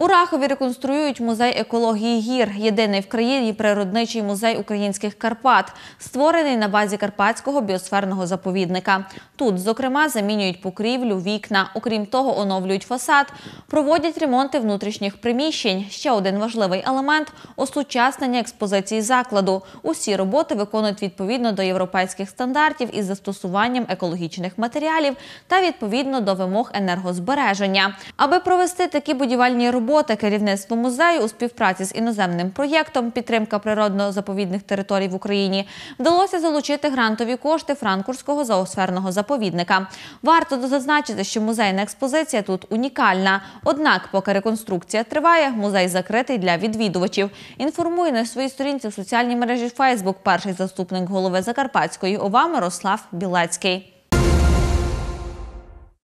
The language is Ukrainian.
У Рахові реконструюють музей екології гір, єдиний в країні природничий музей українських Карпат, створений на базі Карпатського біосферного заповідника. Тут, зокрема, замінюють покрівлю, вікна. Окрім того, оновлюють фасад, проводять ремонти внутрішніх приміщень. Ще один важливий елемент осучаснення експозиції закладу. Усі роботи виконують відповідно до європейських стандартів із застосуванням екологічних матеріалів та відповідно до вимог енергозбереження. Аби провести такі будівельні роботи, керівництво музею у співпраці з іноземним проєктом підтримка природно-заповідних територій в Україні вдалося залучити грантові кошти Франкурського зоосферного заповідника. Варто зазначити, що музейна експозиція тут унікальна. Однак, поки реконструкція триває, музей закритий для відвідувачів. Інформує на своїй сторінці в соціальній мережі Facebook перший заступник голови Закарпатської ОВА Мирослав Білецький.